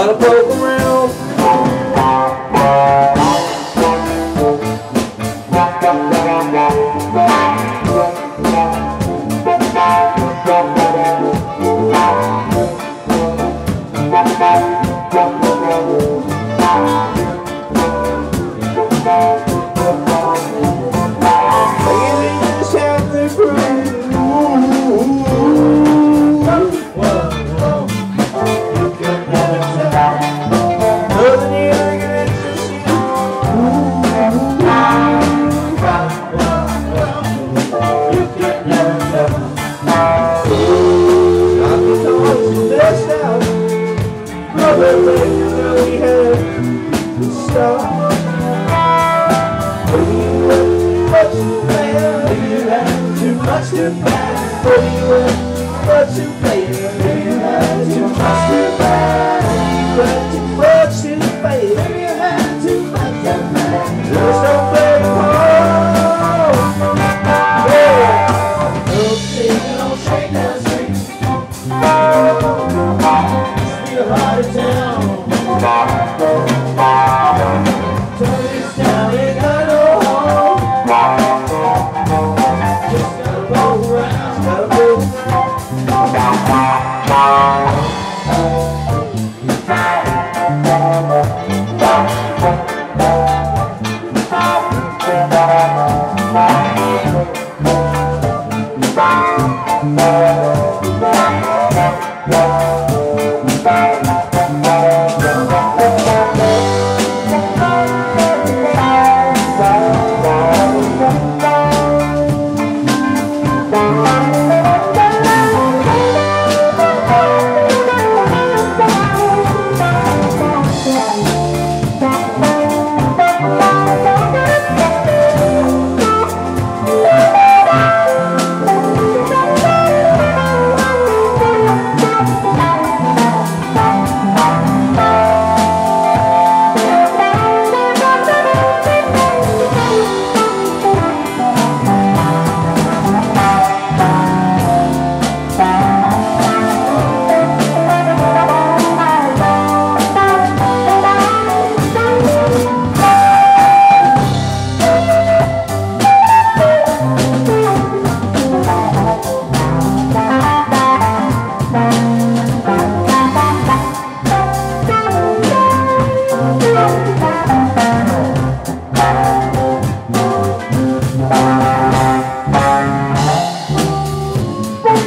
Got a broken record.